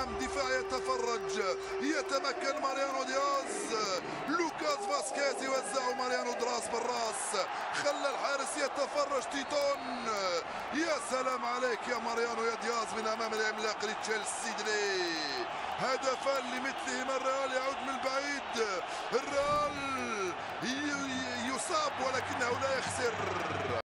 أمام دفاع يتفرج. يتمكن ماريانو دياز. لوكاس فاسكيز يوزع ماريانو دياز بالراس خلى الحارس يتفرج تيتون. يا سلام عليك يا ماريانو يا دياز من أمام العملاق لتشيلسي دلي هدفان لمثلهما الريال يعود من بعيد الريال يصاب ولكنه لا يخسر.